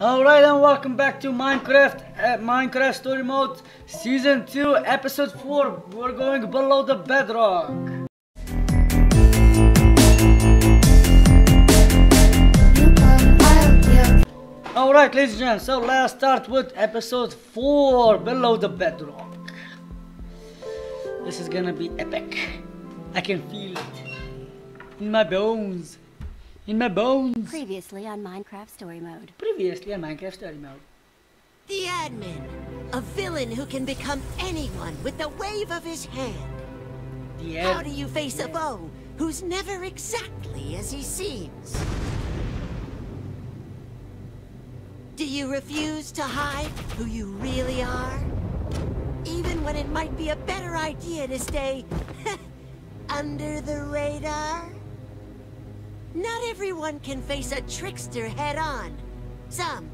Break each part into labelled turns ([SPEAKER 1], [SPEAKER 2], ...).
[SPEAKER 1] Alright and welcome back to Minecraft uh, Minecraft Story Mode Season 2 Episode 4 We're going below the bedrock. Alright ladies and gentlemen, so let's start with episode 4 Below the bedrock. This is gonna be epic. I can feel it In my bones In my bones
[SPEAKER 2] Previously on Minecraft Story Mode.
[SPEAKER 1] Previously on Minecraft Story Mode
[SPEAKER 3] The admin. A villain who can become anyone with the wave of his hand.
[SPEAKER 1] The
[SPEAKER 3] How do you face a foe who's never exactly as he seems? Do you refuse to hide who you really are? Even when it might be a better idea to stay under the radar? Not everyone can face a trickster head on. Some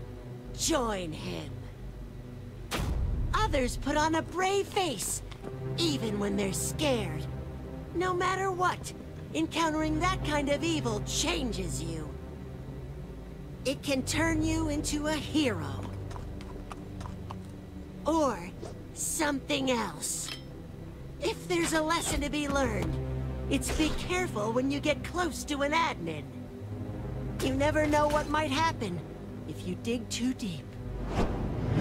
[SPEAKER 3] join him. Others put on a brave face, even when they're scared. No matter what, encountering that kind of evil changes you. It can turn you into a hero. Or something else. If there's a lesson to be learned, it's be careful when you get close to an admin. You never know what might happen if you dig too deep.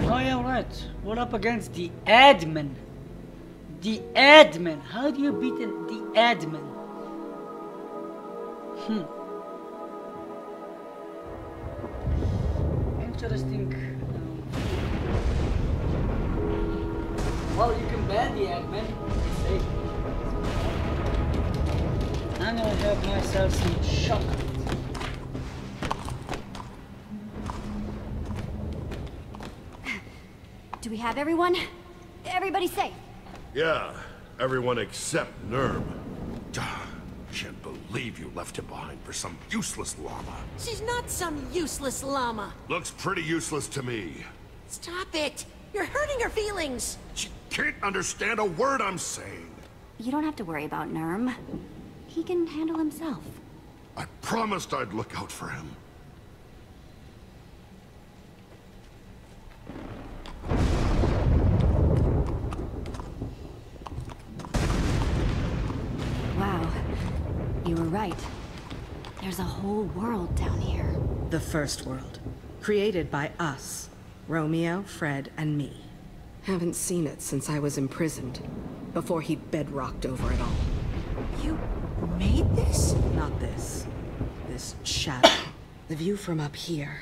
[SPEAKER 1] Oh yeah, right. We're up against the admin. The admin. How do you beat the admin? Hmm. Interesting. um, Well, you can ban the admin. I'm gonna have myself some chocolate.
[SPEAKER 2] Do we have everyone? Everybody safe.
[SPEAKER 4] Yeah, everyone except Nurm. Can't believe you left him behind for some useless llama.
[SPEAKER 3] She's not some useless llama.
[SPEAKER 4] Looks pretty useless to me.
[SPEAKER 3] Stop it! You're hurting her feelings!
[SPEAKER 4] She can't understand a word I'm saying.
[SPEAKER 2] You don't have to worry about Nurm. He can handle himself.
[SPEAKER 4] I promised I'd look out for him.
[SPEAKER 2] Wow. You were right. There's a whole world down here.
[SPEAKER 5] The first world. Created by us. Romeo, Fred, and me. Haven't seen it since I was imprisoned. Before he bedrocked over it all.
[SPEAKER 3] You made this?
[SPEAKER 5] Not this. This shadow. the view from up here.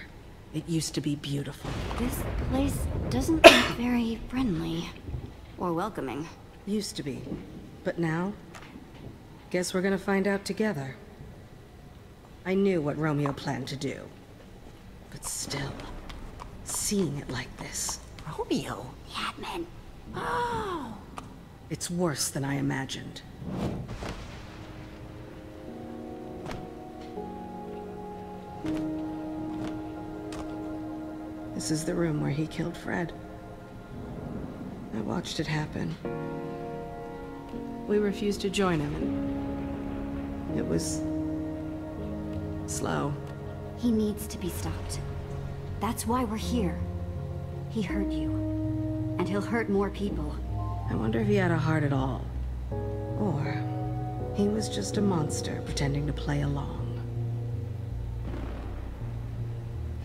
[SPEAKER 5] It used to be beautiful.
[SPEAKER 2] This place doesn't look very friendly. Or welcoming.
[SPEAKER 5] Used to be. But now? Guess we're gonna find out together. I knew what Romeo planned to do. But still, seeing it like this,
[SPEAKER 3] Romeo?
[SPEAKER 2] The admin.
[SPEAKER 3] Oh!
[SPEAKER 5] it's worse than I imagined. This is the room where he killed Fred. I watched it happen. We refused to join him, and it was slow.
[SPEAKER 2] He needs to be stopped. That's why we're here. He hurt you. And he'll hurt more people.
[SPEAKER 5] I wonder if he had a heart at all. Or he was just a monster pretending to play along.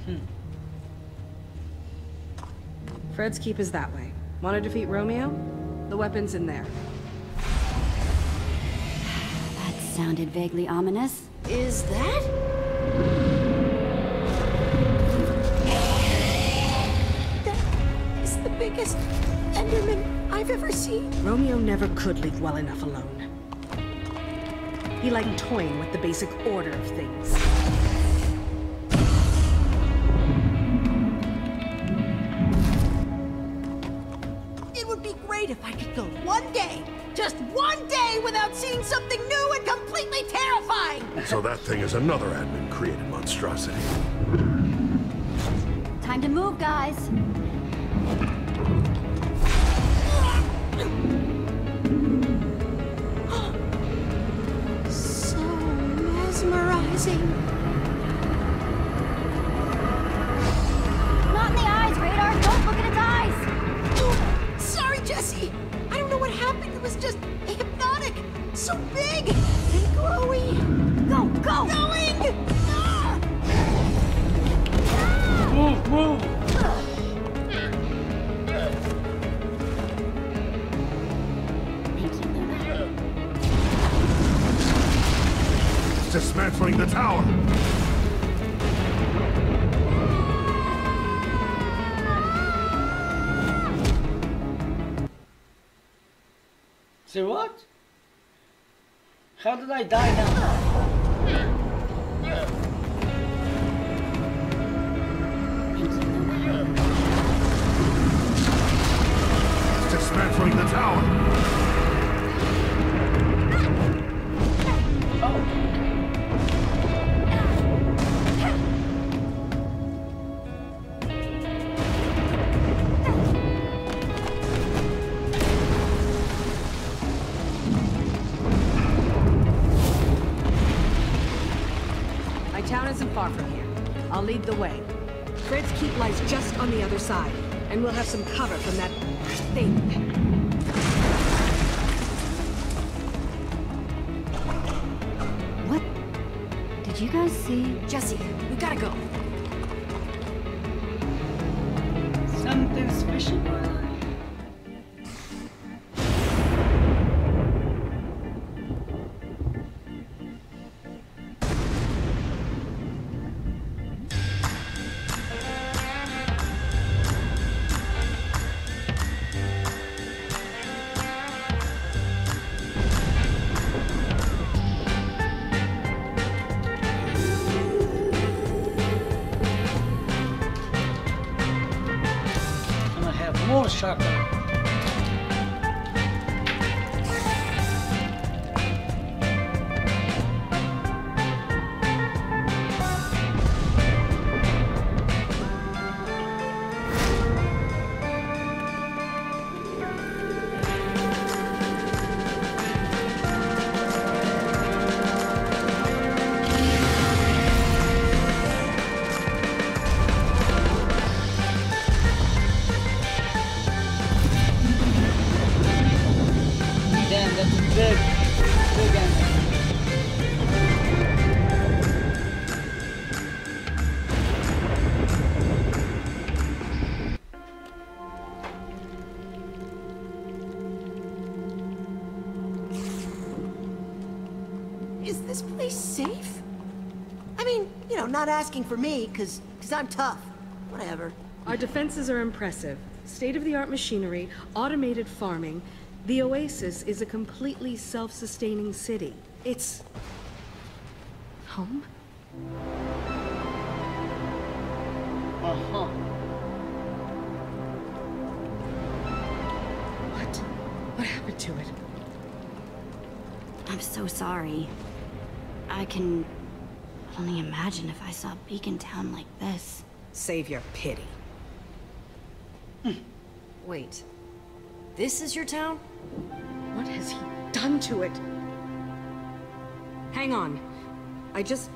[SPEAKER 5] Hmm. Fred's keep is that way. Want to defeat Romeo? The weapon's in there.
[SPEAKER 2] That sounded vaguely ominous.
[SPEAKER 3] Is that? That is the biggest Enderman I've ever seen.
[SPEAKER 5] Romeo never could leave well enough alone. He liked toying with the basic order of things.
[SPEAKER 4] So that thing is another admin-created monstrosity.
[SPEAKER 2] Time to move, guys.
[SPEAKER 3] so mesmerizing.
[SPEAKER 1] Not
[SPEAKER 2] in the eyes,
[SPEAKER 4] Radar. Don't look
[SPEAKER 1] at its eyes. Sorry, Jesse. I don't know
[SPEAKER 2] what happened. It
[SPEAKER 4] was just hypnotic.
[SPEAKER 1] So
[SPEAKER 5] big. Say what? How did I die now? I'll lead the way. Fred's keep lies just on the other side, and we'll have some cover from that thing.
[SPEAKER 2] What? Did you guys see?
[SPEAKER 5] Jesse, we gotta go.
[SPEAKER 1] Gonna have
[SPEAKER 3] Is this place safe? I mean, you know, not asking for me, because cause I'm tough. Whatever.
[SPEAKER 5] Our defenses are impressive. State-of-the-art machinery, automated farming. The Oasis is a completely self-sustaining city. It's... home?
[SPEAKER 1] Uh-huh.
[SPEAKER 5] What? What happened to it?
[SPEAKER 2] I'm so sorry. I can only imagine if I saw Beacon Town like this.
[SPEAKER 5] Save your pity. Hmm.
[SPEAKER 6] Wait. This is your town?
[SPEAKER 5] What has he done to it? Hang on. I just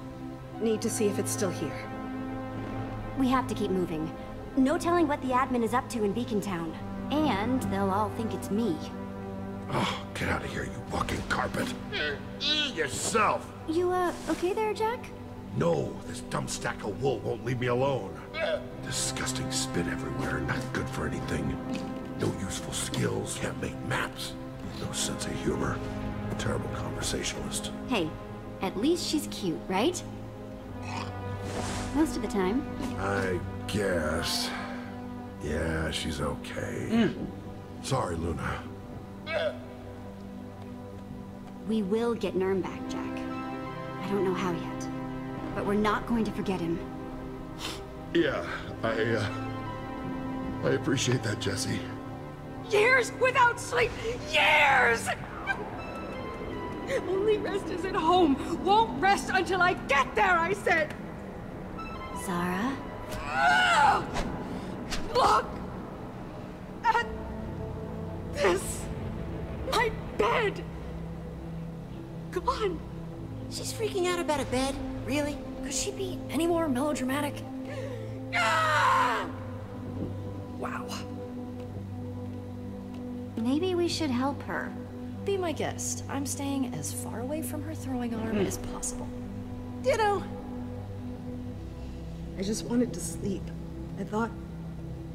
[SPEAKER 5] need to see if it's still here.
[SPEAKER 2] We have to keep moving. No telling what the admin is up to in Beacon Town. And they'll all think it's me.
[SPEAKER 4] Oh, get out of here, you walking carpet. Eat yourself.
[SPEAKER 2] You, uh, okay there, Jack?
[SPEAKER 4] No, this dumb stack of wool won't leave me alone. Disgusting spit everywhere, not good for anything. No useful skills, can't make maps. No sense of humor. Terrible conversationalist.
[SPEAKER 2] Hey, at least she's cute, right? Most of the time.
[SPEAKER 4] I guess. Yeah, she's okay. Sorry, Luna.
[SPEAKER 2] We will get Nurm back, Jack. I don't know how yet. But we're not going to forget him.
[SPEAKER 4] Yeah, I, uh... I appreciate that, Jesse.
[SPEAKER 5] Years without sleep! Years! Only rest is at home. Won't rest until I get there, I said! Xara? Look! At this! My bed! Gone!
[SPEAKER 3] She's freaking out about a bed? Really?
[SPEAKER 6] Could she be any more melodramatic?
[SPEAKER 5] Ah!
[SPEAKER 6] Wow.
[SPEAKER 2] Maybe we should help her.
[SPEAKER 6] Be my guest. I'm staying as far away from her throwing arm as possible.
[SPEAKER 3] Ditto.
[SPEAKER 5] I just wanted to sleep. I thought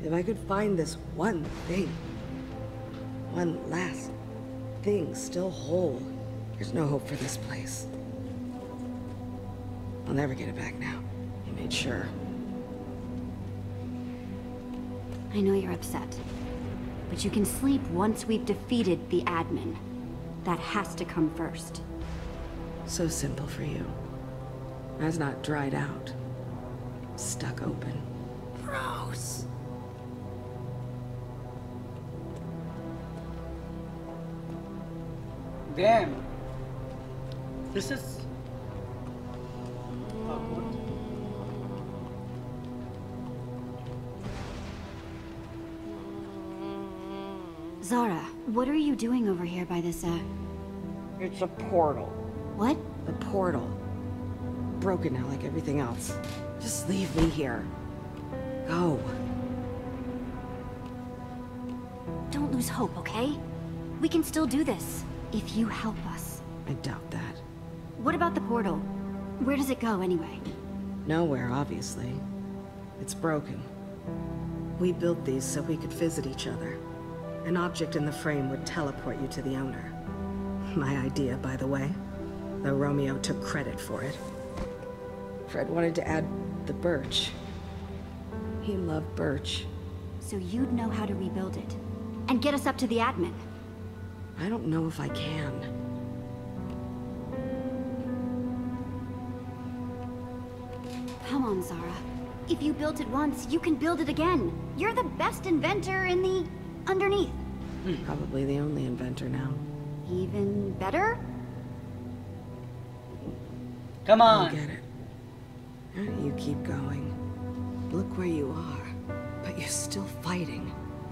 [SPEAKER 5] if I could find this one thing, one last thing still whole, there's no hope for this place. I'll never get it back now. He made sure.
[SPEAKER 2] I know you're upset. But you can sleep once we've defeated the admin. That has to come first.
[SPEAKER 5] So simple for you. That's not dried out. Stuck open.
[SPEAKER 3] Gross.
[SPEAKER 1] Damn. This is.
[SPEAKER 2] Xara, what are you doing over here by this, uh...
[SPEAKER 5] It's a portal.
[SPEAKER 2] What?
[SPEAKER 5] The portal. Broken now like everything else. Just leave me here. Go.
[SPEAKER 2] Don't lose hope, okay? We can still do this, if you help us.
[SPEAKER 5] I doubt that.
[SPEAKER 2] What about the portal? Where does it go, anyway?
[SPEAKER 5] Nowhere, obviously. It's broken. We built these so we could visit each other. An object in the frame would teleport you to the owner. My idea, by the way. Though Romeo took credit for it. Fred wanted to add the birch. He loved birch.
[SPEAKER 2] So you'd know how to rebuild it. And get us up to the admin.
[SPEAKER 5] I don't know if I can.
[SPEAKER 2] On, Xara. If you built it once, you can build it again. You're the best inventor in the... underneath. Hmm.
[SPEAKER 5] Probably the only inventor now.
[SPEAKER 2] Even better?
[SPEAKER 1] Come on.
[SPEAKER 5] I
[SPEAKER 1] on.
[SPEAKER 5] get it. How do you keep going? Look where you are. But you're still fighting.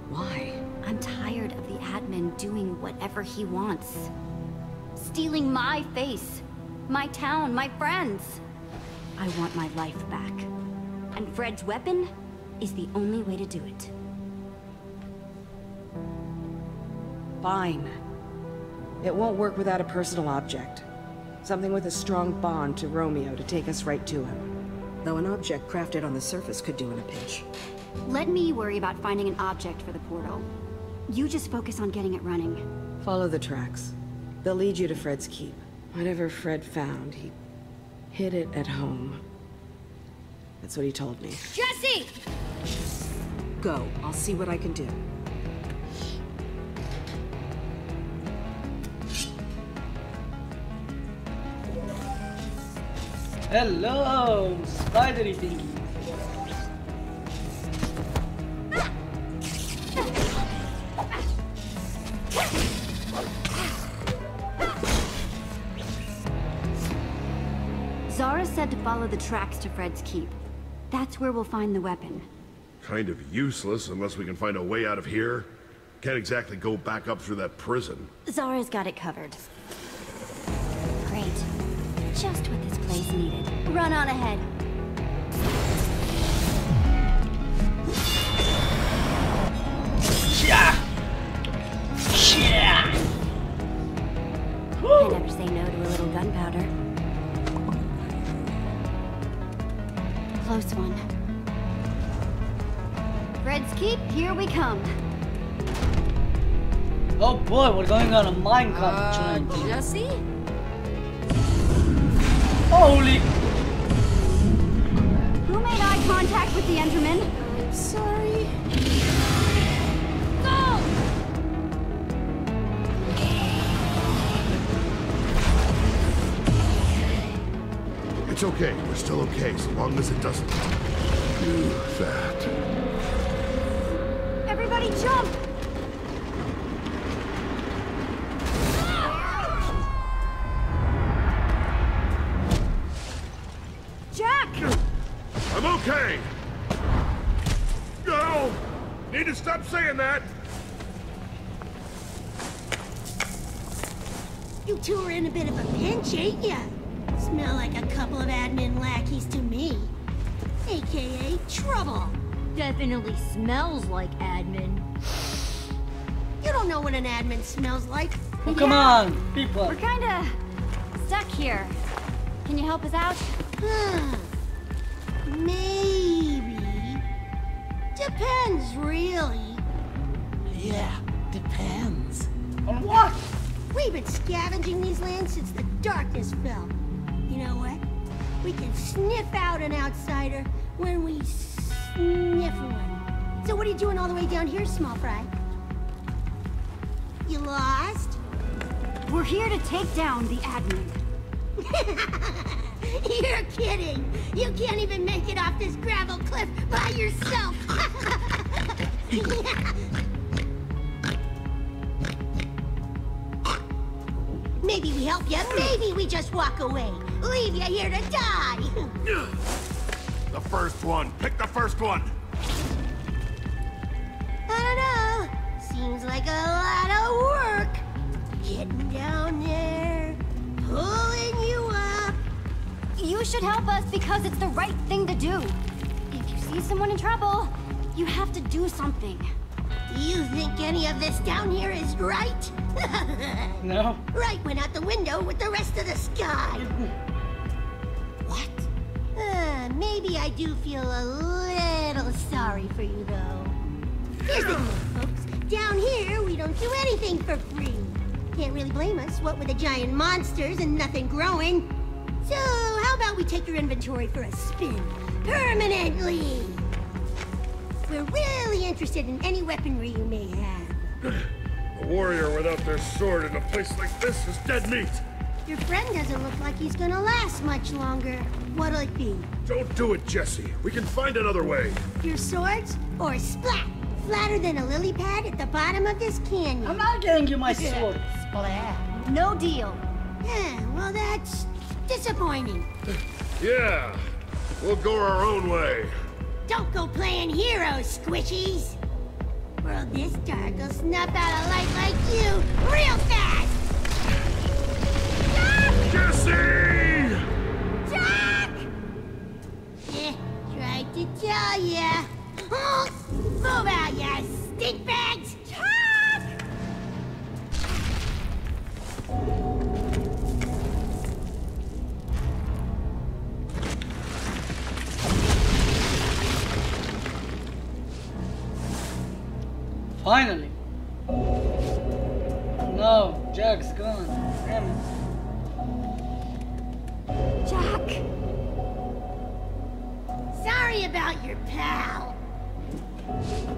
[SPEAKER 5] Why?
[SPEAKER 2] I'm tired of the admin doing whatever he wants. Stealing my face, my town, my friends. I want my life back. And Fred's weapon is the only way to do it.
[SPEAKER 5] Fine. It won't work without a personal object. Something with a strong bond to Romeo to take us right to him. Though an object crafted on the surface could do in a pinch.
[SPEAKER 2] Let me worry about finding an object for the portal. You just focus on getting it running.
[SPEAKER 5] Follow the tracks. They'll lead you to Fred's keep. Whatever Fred found, he hid it at home. That's what he told me.
[SPEAKER 2] Jesse!
[SPEAKER 5] Go. I'll see what I can do.
[SPEAKER 1] Hello, spidery thingy.
[SPEAKER 2] Follow the tracks to Fred's keep. That's where we'll find the weapon.
[SPEAKER 4] Kind of useless unless we can find a way out of here. Can't exactly go back up through that prison.
[SPEAKER 2] Xara's got it covered. Great. Just what this place needed. Run on ahead.
[SPEAKER 1] Yeah. Yeah.
[SPEAKER 2] I never say no to a little gunpowder. Close one. Fred's keep, here we come.
[SPEAKER 1] Oh boy, we're going on a Minecraft uh, challenge.
[SPEAKER 6] Jesse?
[SPEAKER 1] Holy.
[SPEAKER 2] Who made eye contact with the Enderman?
[SPEAKER 6] I'm
[SPEAKER 2] Sorry.
[SPEAKER 4] It's okay. We're still okay, so long as it doesn't do that.
[SPEAKER 2] Everybody jump! Jack!
[SPEAKER 4] I'm okay! No! Need to stop saying that!
[SPEAKER 3] You two are in a bit of a pinch, ain't ya? Smell like a couple of admin lackeys to me. AKA trouble.
[SPEAKER 7] Definitely smells like admin.
[SPEAKER 3] You don't know what an admin smells like.
[SPEAKER 1] Oh, come on, people.
[SPEAKER 2] We're kinda stuck here. Can you help us out?
[SPEAKER 3] Huh. Maybe.
[SPEAKER 8] depends, really.
[SPEAKER 3] Yeah, depends.
[SPEAKER 1] On what?
[SPEAKER 8] We've been scavenging these lands since the darkness fell. You know what? We can sniff out an outsider when we sniff one. So what are you doing all the way down here, small fry? You lost?
[SPEAKER 2] We're here to take down the admin.
[SPEAKER 8] You're kidding! You can't even make it off this gravel cliff by yourself! maybe we help you, maybe we just walk away. Leave you here to die!
[SPEAKER 4] The first one. Pick the first one.
[SPEAKER 8] I don't know. Seems like a lot of work. Getting down there, pulling you up.
[SPEAKER 2] You should help us because it's the right thing to do. If you see someone in trouble, you have to do something.
[SPEAKER 8] You think any of this down here is right?
[SPEAKER 1] No?
[SPEAKER 8] right went out the window with the rest of the sky. Maybe I do feel a little sorry for you, though. Here's the deal, folks. Down here, we don't do anything for free. Can't really blame us, what with the giant monsters and nothing growing. So, how about we take your inventory for a spin? Permanently! We're really interested in any weaponry you may have.
[SPEAKER 4] A warrior without their sword in a place like this is dead meat.
[SPEAKER 8] Your friend doesn't look like he's gonna last much longer. What'll it be?
[SPEAKER 4] Don't do it, Jesse. We can find another way.
[SPEAKER 8] Your swords? Or splat? Flatter than a lily pad at the bottom of this canyon.
[SPEAKER 1] I'm not getting you my sword. Splat.
[SPEAKER 2] No deal.
[SPEAKER 8] Yeah, well that's disappointing.
[SPEAKER 4] Yeah, we'll go our own way.
[SPEAKER 8] Don't go playing heroes, squishies! World this dark will snuff out a light like you real fast!
[SPEAKER 1] Finally. No, Jack's gone. Damn it.
[SPEAKER 2] Jack!
[SPEAKER 8] Sorry about your pal.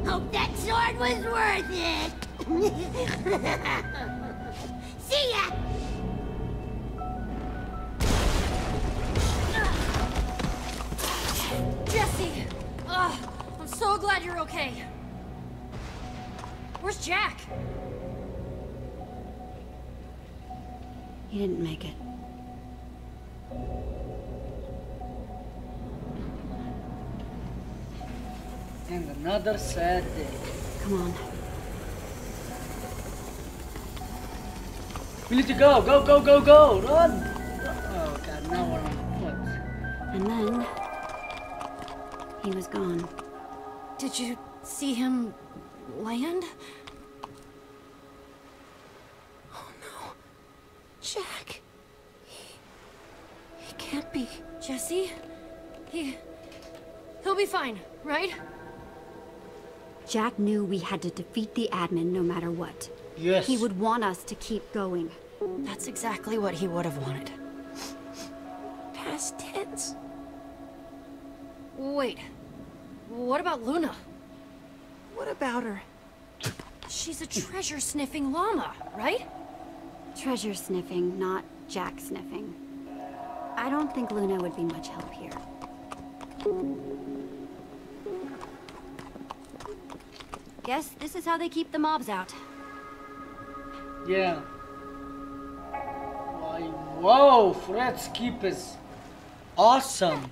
[SPEAKER 8] Hope that sword was worth it. See ya!
[SPEAKER 6] Jesse! Ugh, I'm so glad you're okay. Where's Jack?
[SPEAKER 2] He didn't make it.
[SPEAKER 1] And another sad day.
[SPEAKER 2] Come on.
[SPEAKER 1] We need to go, go, go, go, go, run! Oh god, now we're on foot.
[SPEAKER 2] And then... He was gone.
[SPEAKER 6] Did you see him land? Oh no.
[SPEAKER 3] Jack. He... He can't be.
[SPEAKER 6] Jesse? He... He'll be fine, right?
[SPEAKER 2] Jack knew we had to defeat the admin no matter what.
[SPEAKER 1] Yes.
[SPEAKER 2] He would want us to keep going.
[SPEAKER 6] That's exactly what he would have wanted.
[SPEAKER 3] Past tense.
[SPEAKER 6] Wait. What about Luna?
[SPEAKER 3] What about her?
[SPEAKER 6] She's a treasure-sniffing llama, right?
[SPEAKER 2] Treasure sniffing, not Jack sniffing. I don't think Luna would be much help here. Guess this is how they keep the mobs out.
[SPEAKER 1] Yeah. Why, whoa, Fred's keep is awesome.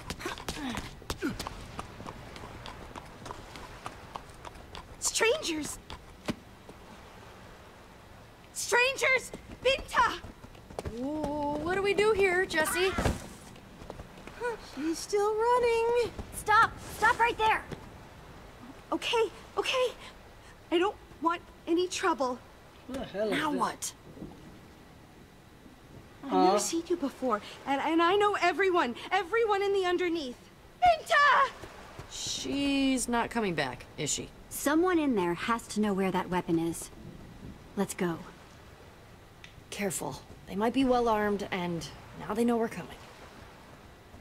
[SPEAKER 3] Strangers! Strangers! Binta!
[SPEAKER 6] Whoa, what do we do here, Jesse?
[SPEAKER 3] She's still running.
[SPEAKER 2] Stop! Stop right there!
[SPEAKER 9] Okay, okay. I don't want any trouble.
[SPEAKER 1] What the hell
[SPEAKER 3] Now
[SPEAKER 1] this?
[SPEAKER 3] what?
[SPEAKER 9] I've never seen you before, and, and I know everyone, everyone in the underneath. Binta!
[SPEAKER 6] She's not coming back, is she?
[SPEAKER 2] Someone in there has to know where that weapon is. Let's go.
[SPEAKER 6] Careful. They might be well armed, and now they know we're coming.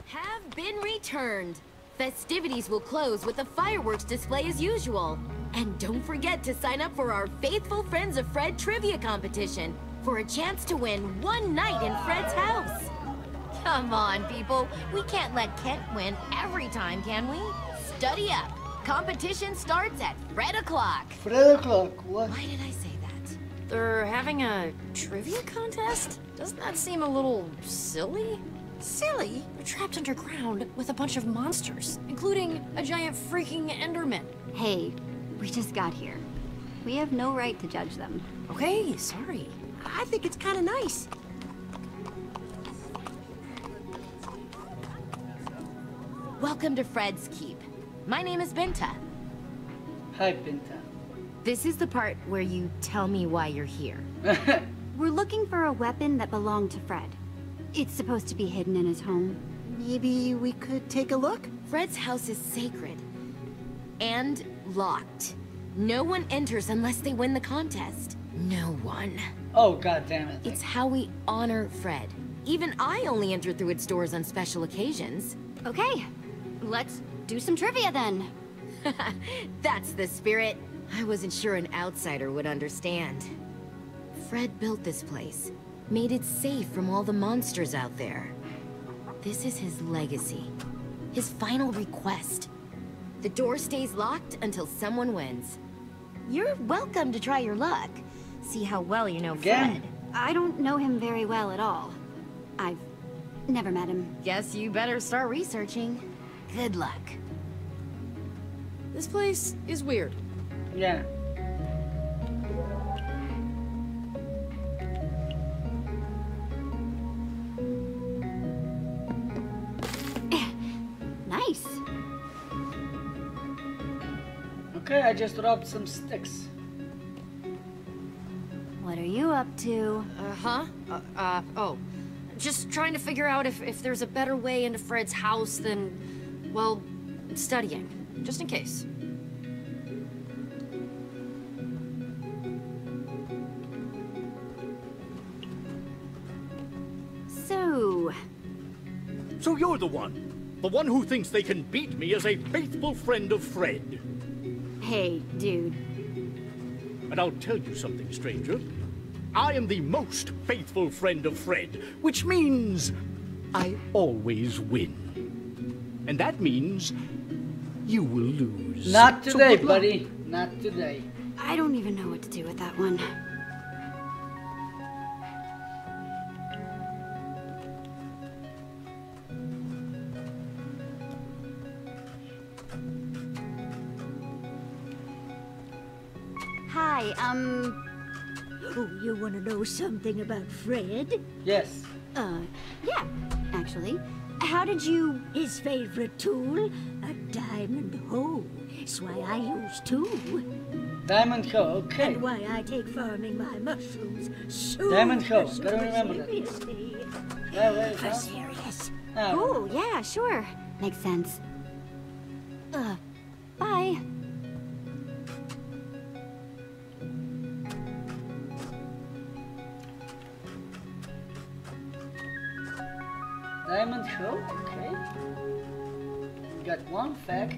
[SPEAKER 10] Have been returned. Festivities will close with a fireworks display as usual. And don't forget to sign up for our Faithful Friends of Fred trivia competition for a chance to win one night in Fred's house. Come on, people. We can't let Kent win every time, can we? Study up. Competition starts at Fred o'clock.
[SPEAKER 1] Fred o'clock, what?
[SPEAKER 10] Why did I say that?
[SPEAKER 6] They're having a trivia contest? Doesn't that seem a little silly?
[SPEAKER 3] Silly?
[SPEAKER 6] They're trapped underground with a bunch of monsters, including a giant freaking Enderman.
[SPEAKER 2] Hey, we just got here. We have no right to judge them.
[SPEAKER 6] Okay, sorry.
[SPEAKER 3] I think it's kind of nice.
[SPEAKER 10] Welcome to Fred's Keep. My name is Binta.
[SPEAKER 1] Hi, Binta.
[SPEAKER 10] This is the part where you tell me why you're here.
[SPEAKER 2] We're looking for a weapon that belonged to Fred. It's supposed to be hidden in his home.
[SPEAKER 3] Maybe we could take a look?
[SPEAKER 10] Fred's house is sacred. And locked. No one enters unless they win the contest. No one.
[SPEAKER 1] oh, god damn it.
[SPEAKER 10] It's how we honor Fred. Even I only enter through its doors on special occasions.
[SPEAKER 2] Okay, let's do some trivia then.
[SPEAKER 10] That's the spirit. I wasn't sure an outsider would understand. Fred built this place. Made it safe from all the monsters out there. This is his legacy. His final request. The door stays locked until someone wins. You're welcome to try your luck. See how well you know
[SPEAKER 1] Again?
[SPEAKER 10] Fred.
[SPEAKER 2] I don't know him very well at all. I've never met him.
[SPEAKER 10] Guess you better start researching. Good luck.
[SPEAKER 6] This place is weird.
[SPEAKER 1] Yeah. Just rubbed some sticks.
[SPEAKER 2] What are you up to?
[SPEAKER 6] Uh-huh. Uh, uh, oh. Just trying to figure out if, if there's a better way into Fred's house than, well, studying. Just in case.
[SPEAKER 2] So,
[SPEAKER 11] So you're the one. The one who thinks they can beat me as a faithful friend of Fred.
[SPEAKER 2] Hey, dude.
[SPEAKER 11] And I'll tell you something, stranger. I am the most faithful friend of Fred, which means I always win. And that means you will lose.
[SPEAKER 1] Not today,
[SPEAKER 11] good luck.
[SPEAKER 1] buddy. Not today.
[SPEAKER 2] I don't even know what to do with that one.
[SPEAKER 8] Know something about Fred?
[SPEAKER 1] Yes.
[SPEAKER 2] uh, yeah, actually. How did you...
[SPEAKER 8] His favorite tool? A diamond hoe. It's why I use two.
[SPEAKER 1] Diamond hoe, Okay.
[SPEAKER 8] And why I take farming my mushrooms so
[SPEAKER 1] Diamond Hoe, gotta remember that.
[SPEAKER 8] seriously.
[SPEAKER 1] Yeah, wait,
[SPEAKER 8] For serious.
[SPEAKER 1] Oh,
[SPEAKER 2] Oh, yeah, sure. Makes sense. Uh,
[SPEAKER 1] got one fact.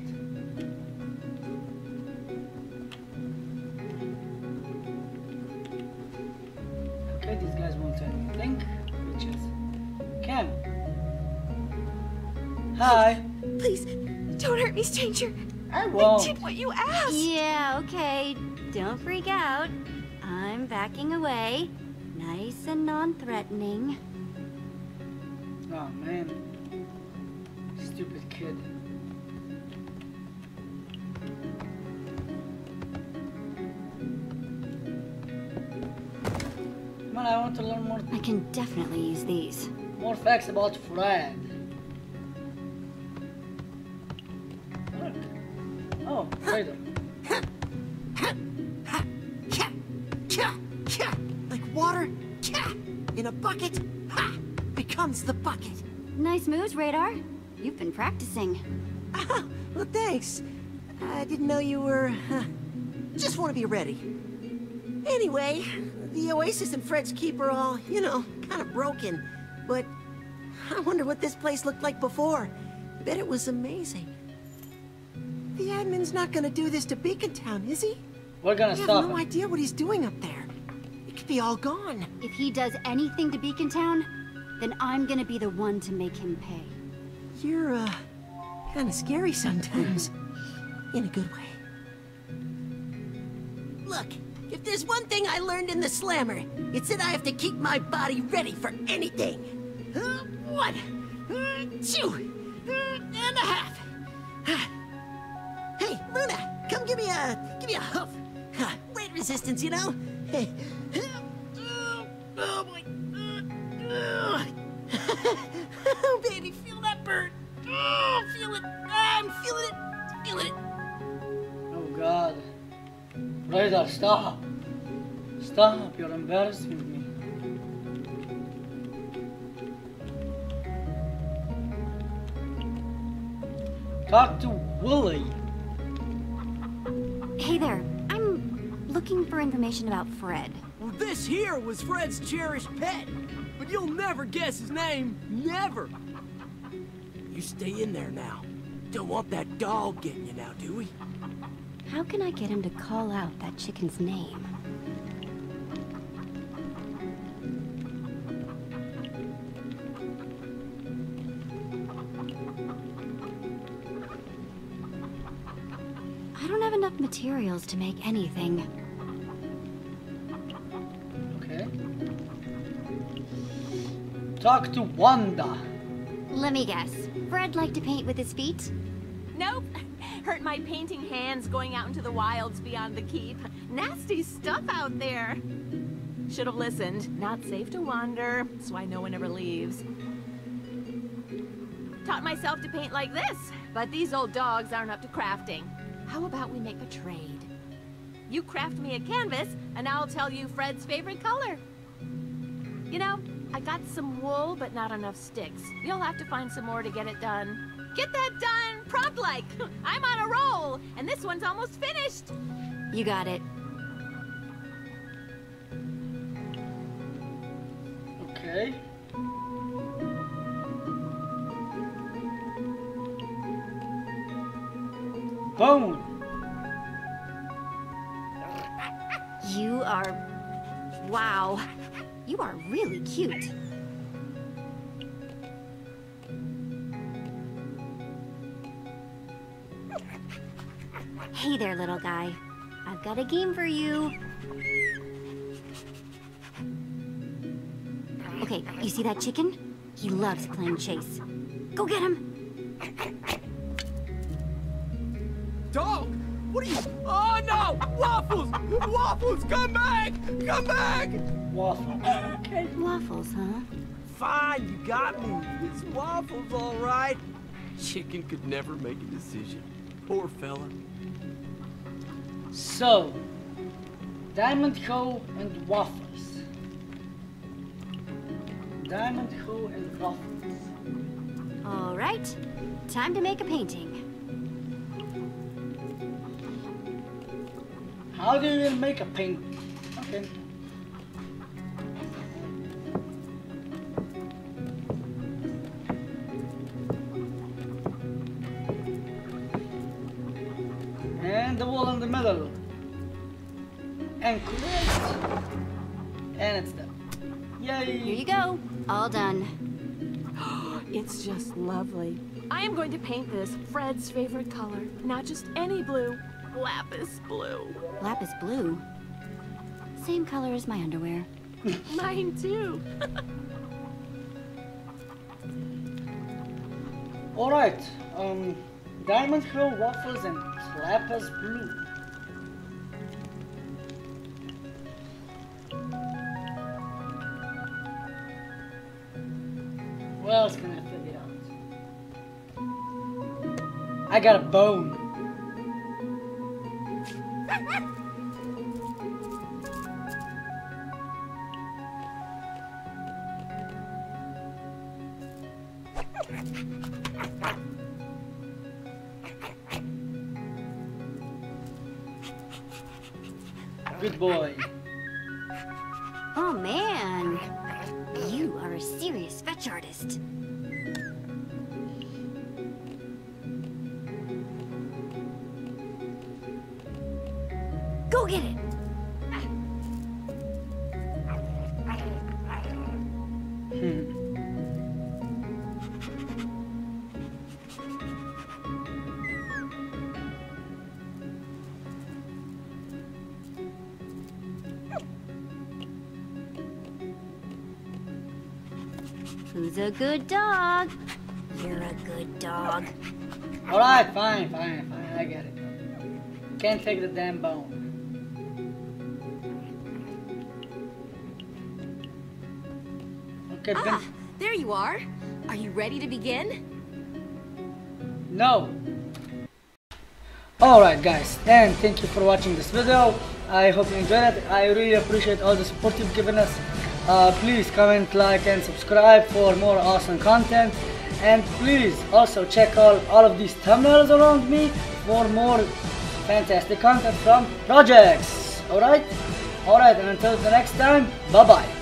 [SPEAKER 1] Okay, these guys won't say anything, which is Cam. Hi.
[SPEAKER 9] Please, don't hurt me, stranger.
[SPEAKER 1] I
[SPEAKER 9] I
[SPEAKER 1] won't.
[SPEAKER 9] I did what you asked.
[SPEAKER 2] Yeah, okay. Don't freak out. I'm backing away. Nice and non-threatening.
[SPEAKER 1] Oh man. Stupid kid. Come I want to learn more
[SPEAKER 2] I can definitely use these.
[SPEAKER 1] more facts about Fred. Look. Oh, Fredo.
[SPEAKER 3] Like water in a bucket ha, becomes the bucket.
[SPEAKER 2] Nice moves, Radar. You've been practicing.
[SPEAKER 3] Well, thanks. I didn't know you were... Uh, just want to be ready. Anyway, the Oasis and Fred's Keep are all, you know, kind of broken. But I wonder what this place looked like before. Bet it was amazing. The admin's not gonna do this to Beacon Town, is he?
[SPEAKER 1] We're gonna
[SPEAKER 3] I have no
[SPEAKER 1] him.
[SPEAKER 3] idea what he's doing up there. It could be all gone.
[SPEAKER 2] If he does anything to Beacon Town, then I'm gonna be the one to make him pay.
[SPEAKER 3] You're, uh, kind of scary sometimes. In a good way. Look, if there's one thing I learned in the Slammer, it's that I have to keep my body ready for anything. One, two, and a half. hey, Luna, come give me a, give me a hoof. Weight resistance, you know? Oh. Uh, oh, baby, feel that burn. Oh, feel it. I'm feeling it. Feeling it.
[SPEAKER 1] Oh god. Radar, stop. Stop, you're embarrassing me. Talk to Willie.
[SPEAKER 2] Hey there, I'm looking for information about Fred.
[SPEAKER 12] Well, this here was Fred's cherished pet, but you'll never guess his name. Never. You stay in there now. Don't want that dog getting you now, do we?
[SPEAKER 2] How can I get him to call out that chicken's name? I don't have enough materials to make anything.
[SPEAKER 1] Okay. Talk to Wanda.
[SPEAKER 2] Let me guess. Fred liked to paint with his feet?
[SPEAKER 13] Nope. Hurt my painting hands going out into the wilds beyond the keep. Nasty stuff out there. Should have listened. Not safe to wander. That's why no one ever leaves. Taught myself to paint like this, but these old dogs aren't up to crafting. How about we make a trade? You craft me a canvas, and I'll tell you Fred's favorite color. You know, I got some wool, but not enough sticks. You'll have to find some more to get it done. Get that done, prompt like. I'm on a roll, and this one's almost finished.
[SPEAKER 2] You got it.
[SPEAKER 1] Okay. Bone.
[SPEAKER 2] You are... Wow. You are really cute. Hey there, little guy. I've got a game for you. Okay, you see that chicken? He loves playing chase. Go get him!
[SPEAKER 12] Dog! What are you? Oh no! Waffles! Waffles, come back! Come back!
[SPEAKER 1] Waffles.
[SPEAKER 2] Okay. Waffles, huh?
[SPEAKER 12] Fine, you got me. It's Waffles, all right. Chicken could never make a decision. Poor fella.
[SPEAKER 1] So, Diamond Hoe and Waffles. Diamond Hoe and Waffles.
[SPEAKER 2] All right. Time to make a painting.
[SPEAKER 1] How do you make a painting? Okay. And correct. And it's done. Yay!
[SPEAKER 2] Here you go. All done.
[SPEAKER 13] It's just lovely. I am going to paint this Fred's favorite color. Not just any blue, lapis blue.
[SPEAKER 2] Lapis blue. Same color as my underwear.
[SPEAKER 13] Mine too.
[SPEAKER 1] Alright, um, Diamond Hill Waffles, and Lapis Blue. Got a bone.
[SPEAKER 2] Who's a good dog? You're a good dog.
[SPEAKER 1] Alright, fine, fine, fine, I get it. Can't take the damn bone. Okay,
[SPEAKER 10] Ah,
[SPEAKER 1] Ben-
[SPEAKER 10] there you are. Are you ready to begin?
[SPEAKER 1] No. Alright guys, and thank you for watching this video. I hope you enjoyed it. I really appreciate all the support you've given us. Uh, please comment, like, and subscribe for more awesome content. And please also check out all of these thumbnails around me for more fantastic content from projects. Alright? Alright, and until the next time, bye bye.